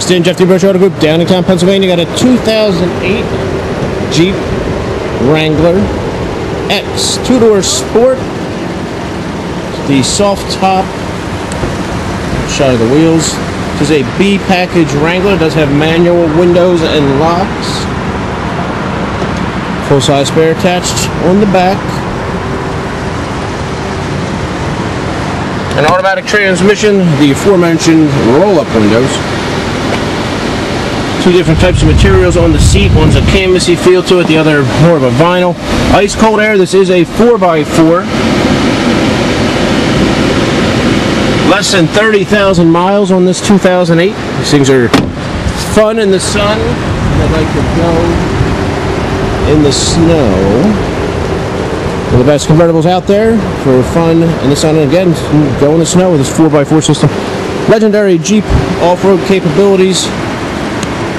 Stan Jeff D'Ambrosio Auto Group, Downingtown, Pennsylvania. Got a 2008 Jeep Wrangler X two-door sport. The soft top shot of the wheels. This is a B package Wrangler. Does have manual windows and locks. Full size spare attached on the back. An automatic transmission, the aforementioned roll up windows. Two different types of materials on the seat. One's a canvasy feel to it, the other more of a vinyl. Ice cold air, this is a 4x4. Less than 30,000 miles on this 2008. These things are fun in the sun. They like to go in the snow. One of the best convertibles out there for fun in the sun. And again, go in the snow with this 4x4 system. Legendary Jeep off-road capabilities.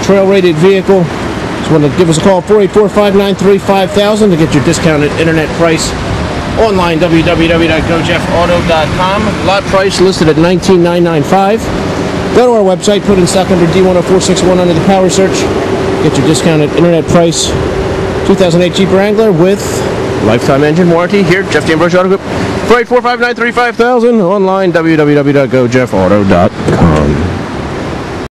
Trail rated vehicle. Just want to give us a call 484-593-5000 to get your discounted internet price. Online www.gojeffauto.com. Lot price listed at 19,995. Go to our website, put in stock number D100461 under the power search. Get your discounted internet price. 2008 Jeep Wrangler with lifetime engine warranty here, Jeff D'Ambrosio Auto Group. 484 593 5000. Online www.gojeffauto.com.